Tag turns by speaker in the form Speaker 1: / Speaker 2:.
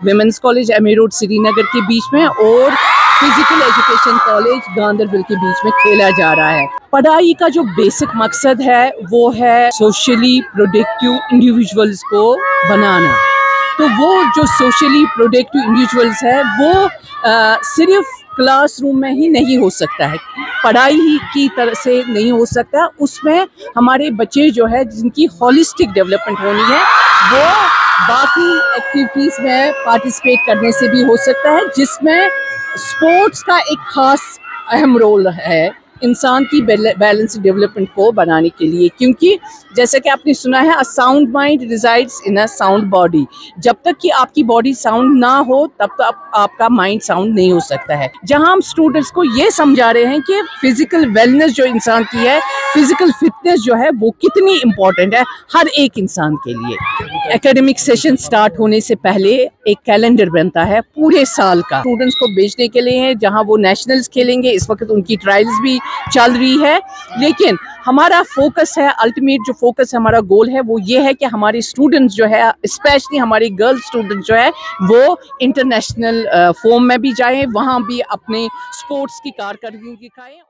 Speaker 1: Women's college M road Srinagar के बीच में और फ़िज़िकल एजुकेशन कॉलेज गांधरबल के बीच में खेला जा रहा है। पढ़ाई का जो बेसिक मकसद है वो है सोशली प्रोडक्टिव इंडिविजुअल्स को बनाना। तो वो जो सोशली प्रोडक्टिव इंडिविजुअल्स है वो आ, सिर्फ़ क्लासरूम में ही नहीं हो सकता है। पढ़ाई ही की तरह से नहीं हो सकता। उसमें हमारे बच्चे जो है जिनकी हॉलिस्टिक डेवलपमेंट होनी है वो बाकी एक्टिविटीज़ में पार्टिसिपेट करने से भी हो सकता है जिसमें स्पोर्ट्स का एक खास अहम रोल है इंसान की बैलेंस डेवलपमेंट को बनाने के लिए। क्योंकि जैसे कि आपने सुना है a sound mind resides in a sound body जब तक कि आपकी बॉडी साउंड ना हो तब तक आप, आपका माइंड साउंड नहीं हो सकता है। जहाँ हम स्टूडेंट्स को ये समझा रहे हैं कि फ़िज़िकल वेलनेस जो इंसान की है फ़िज़िकल फिटनेस जो है, वो कितनी इंपॉर्टेंट है हर एक इंसान के लिए। एकेडमिक सेशन स्टार्ट होने से पहले एक कैलेंडर बनता है पूरे साल का। स्टूडेंट्स को बेचने के लिए है, जहाँ वो नेशनल्स खेलेंगे, इस वक्त उनकी ट्रायल्स भी चल रही है। लेकिन हमारा फोकस है अल्टीमेट जो फोकस है, हमारा गोल है, वो ये है कि हमारे स्टूडेंट्स जो है स्पेशली हमारी गर्ल स्टूडेंट जो है, वो इंटरनेशनल फॉर्म में भी जाएँ, वहाँ भी अपने स्पोर्ट्स की कारकर्दगी दिखाएँ।